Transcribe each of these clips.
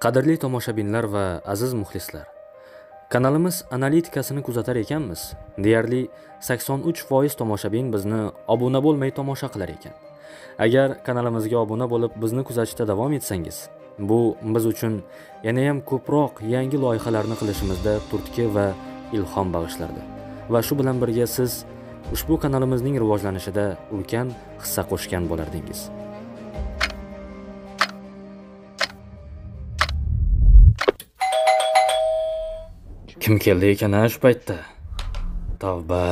Qadrli tomoshabinlar va aziz muxlislar, kanalimiz analitikasini kuzatar ekanmiz. Deyarli 83% tomoshabin bizni obuna bo'lmay tomosha qilar ekan. Agar kanalimizga obuna bo'lib, bizni kuzatishda davom etsangiz, bu biz uchun yana ham ko'proq yangi loyihalarni qilishimizda turtki va ilhom bag'ishlardi. Va shu bilan birga siz ushbu kanalimizning rivojlanishida ulkan hissa qo'shgan bo'lardingiz. Kim keldi ekan a shu paytda? Tavba.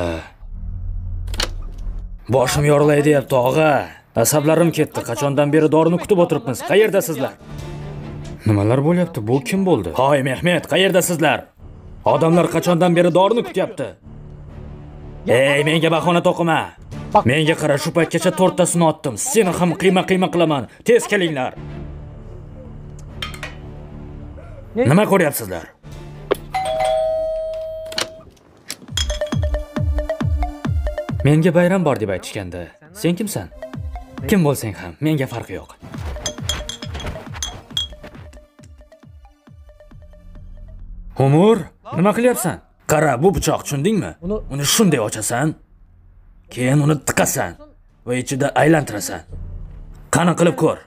Boshim yorilay deyapti, og'a. Asablarim ketdi. Qachondan beri dorini kutib o'tiribmiz. Qayerdasizlar? Nimalar bo'lyapti? Bu kim bo'ldi? Hoy, Mehmet, qayerdasizlar? Odamlar qachondan beri dorini kutyapti? Ey, menga bahona to'qima. Menga qara, shu paytgacha to'rttasini otdim. Seni ham qiyma-qiyma qilaman. Tez kelinglar. Nima ko'ryapsizlar? Menga bayram bor deb aytishganda, sen kimsan? Kim bo'lsang ham, menga farqi yo'q. Humur, nima qilyapsan? Qara, bu pichoq tushundingmi? Uni shunday ochasan, keyin uni tiqasan va ichida aylantirasan. Qani qilib ko'r.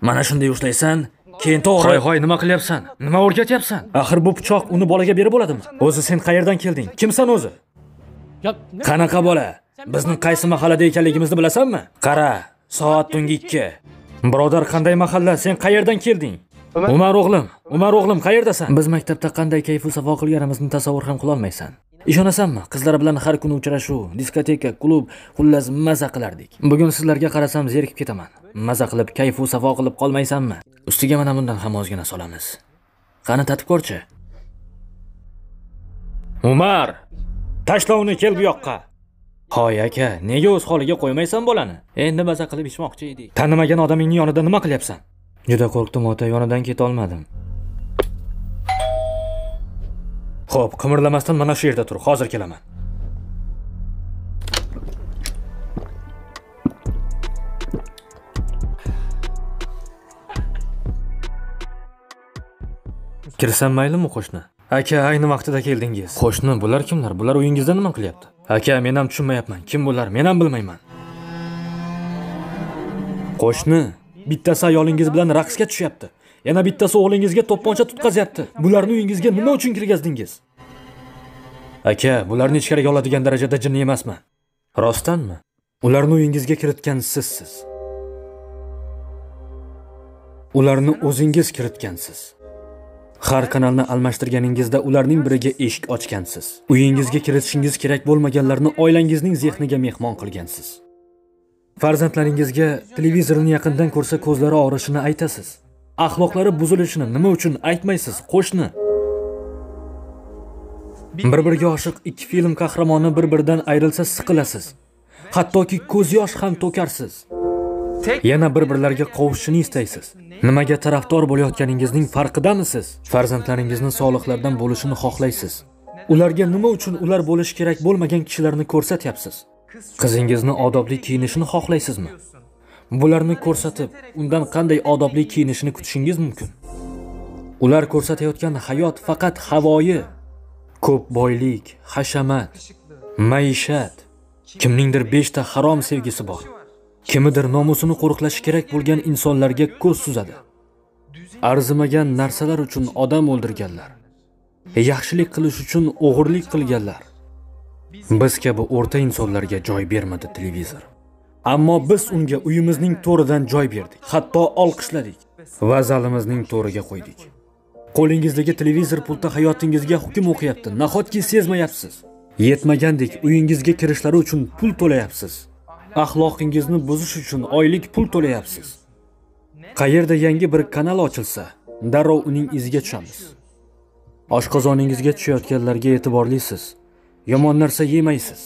Mana shunday ushlaysan, keyin to'g'ri. Hoy, hoy, nima qilyapsan? Nima o'rgatyapsan? Axir bu pichoq uni bolaga berib bo'ladimi? O'zi sen qayerdan kelding? Kimsan o'zi? Qanaqa bola? Bizning qaysi mahallada ekanligimizni bilasanmi? Qara, soat tungi 2. Birodar, qanday mahalla? Sen qayerdan kelding? Umar o'g'lim, Umar o'g'lim, qayerdasan? Biz maktabda qanday kayfu safo qilganimizni tasavvur ham qila olmaysan. Ishonasanmi? Qizlar bilan har kuni uchrashuv, diskoteka, klub, xullas maza qilardik. Bugun sizlarga qarasam zerikib ketaman. Maza qilib, kayfu safo qilib qolmaysanmi? Ustiga mana bundan ham ozgina solamiz. Qani tatib ko'rchi. Umar, Tashla uni kel bu yoqqa. Hoy aka, nega o'z holiga qo'ymaysan bolani? Endi maza qilib ichmoqchi edik. Tanimagan odamingning yonida nima qilyapsan? Juda qo'rqdim ota, yonidan keta olmadim. Xo'p, qimirlamasdan mana shu yerda tur, hozir kelaman. Kirsam maylimi qo'shni? Aka, ayni vaqtida keldingiz. Qo'shni, bular kimlar? Bular uyingizda nima qilyapti? Aka, men ham tushunmayapman. Kim bular? Men ham bilmayman. Qo'shni, bittasi ayolingiz bilan raqsga tushyapti. Yana bittasi o'g'lingizga to'pponcha tutqazyapti. Bularni uyingizga nima uchun kirgazdingiz? Aka, bularni ichkariga oladigan darajada jinni emasman. Rostdanmi? Ularni uyingizga kiritgan sizsiz. Ularni o'zingiz kiritgansiz. Har kanalni almashtirganingizda ularning biriga eshik ochgansiz. Uyingizga kiritishingiz kerak bo'lmaganlarni oilangizning zehniga mehmon qilgansiz. Farzandlaringizga televizorni yaqindan ko'rsa ko'zlari og'rishini aytasiz. Axloqlari buzilishini nima uchun aytmaysiz, qo'shni? Bir-biriga oshiq ikki film qahramoni bir-biridan ayrilsa siqilasiz. Hattoki ko'z yosh ham to'karsiz. Yana bir-birlariga qovushishini istaysiz. Nimaga tarafdor bo'layotganingizning farqidamisiz? Farzandlaringizni solihlardan bo'lishini xohlaysiz. Ularga nima uchun ular bo'lish kerak bo'lmagan kishilarni ko'rsatyapsiz? Qizingizni odobli kiyinishini xohlaysizmi? Bularni ko'rsatib, undan qanday odobli kiyinishini kutishingiz mumkin? Ular ko'rsatayotgan hayot faqat havoyi, ko'p boylik, hashamat, maishat, kimningdir 5 ta harom sevgisi bor. Kimidir nomusini qo'riqlashi kerak bo'lgan insonlarga ko'z suzadi. Arzimagan narsalar uchun odam o'ldirganlar. Yaxshilik qilish uchun o'g'irlik qilganlar. Biz kabi o'rta insonlarga joy bermadi televizor. Ammo biz unga uyimizning to'ridan joy berdik. Hatto olqishladik va zalimizning to'riga qo'ydik. Qo'lingizdagi televizor pulti hayotingizga hukm o'qiyapti. Nahotki sezmayapsiz? Yetmagandek uyingizga kirishlari uchun pul to'layapsiz. Axloqingizni buzish uchun oylik pul to'layapsiz. Qayerda yangi bir kanal ochilsa, darrov uning iziga tushamiz. Oshqozoningizga tushayotganlarga e'tiborlisiz. Yomon narsa yemaysiz.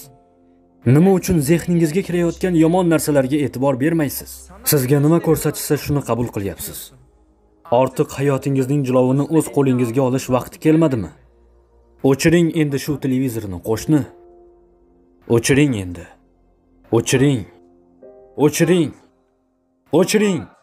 Nima uchun zehningizga kirayotgan yomon narsalarga e'tibor bermaysiz? Sizga nima ko'rsatishsa shuni qabul qilyapsiz. Ortiq hayotingizning jilovini o'z qo'lingizga olish vaqti kelmadimi? O'chiring endi shu televizorni, qo'shni. O'chiring endi. O'chiring. O'chiring. O'chiring.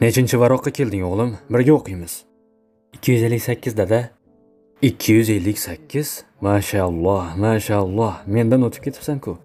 Nechinchi varoqqa kelding o'g'lim? Birga o'qiymiz. 258 dada 258 mashalloh mashalloh. Mendan o'tib ketibsan-ku.